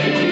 Amen.